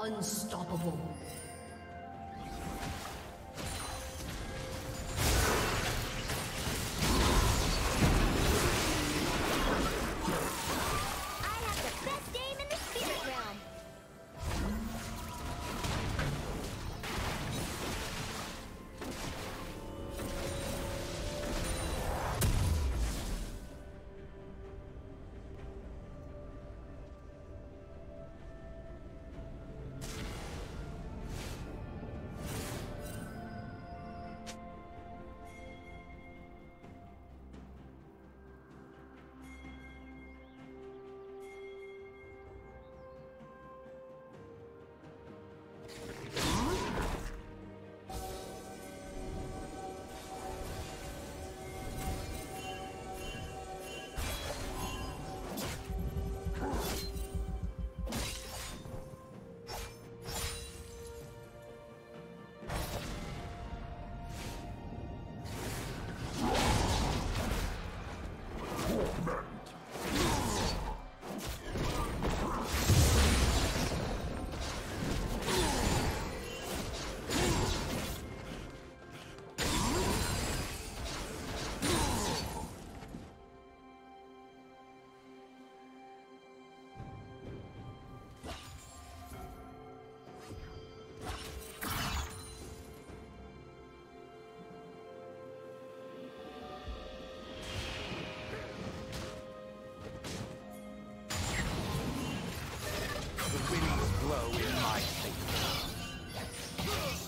Unstoppable. The winds blow in my face.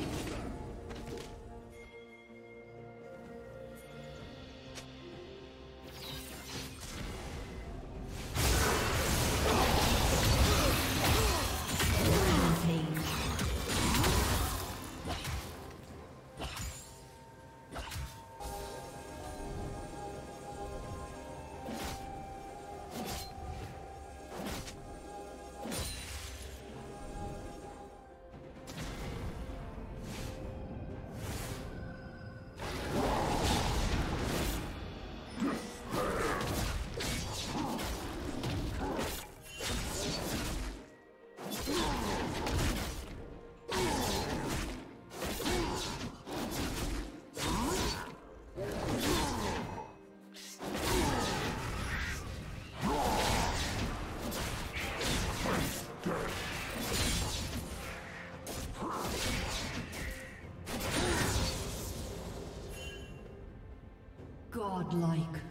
Godlike.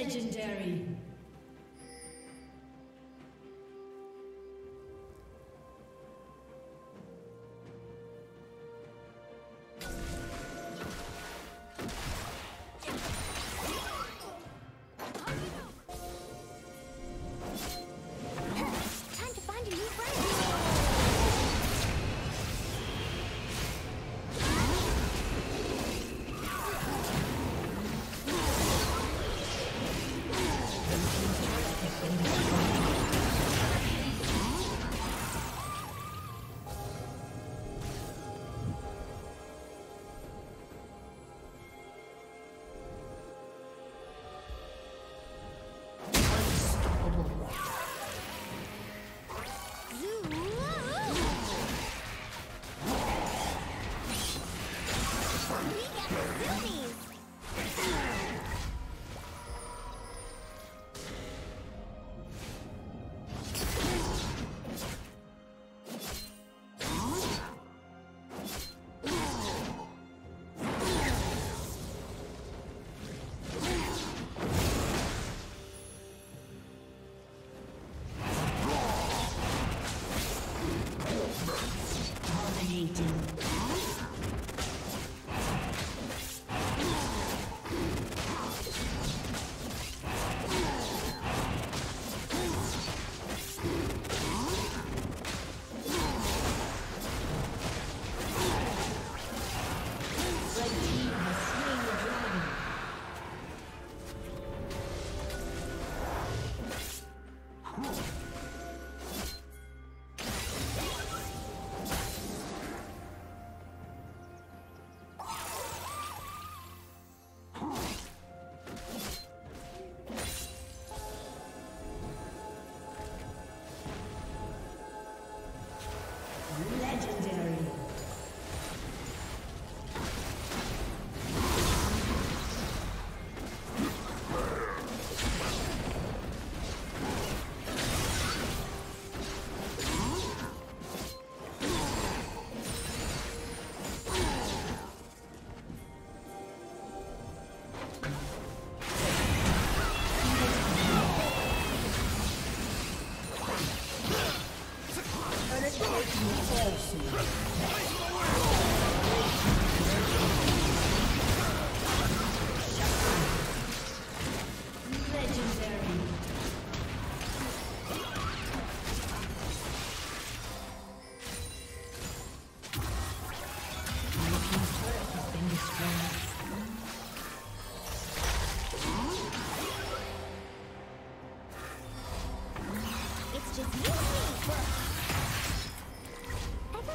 Legendary.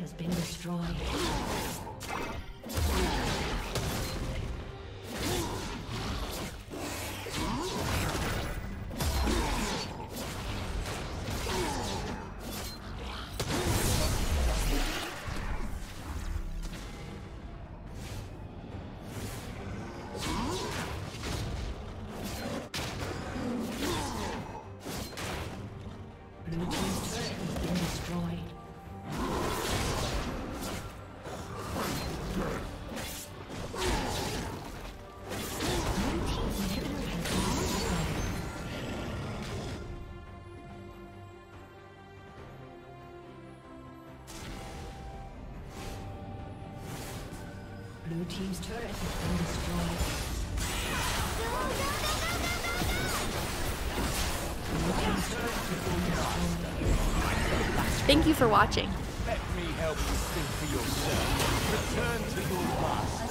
Has been destroyed. Blue team's team's turret has been destroyed. Thank you for watching. Let me help you think for yourself. Return to your past.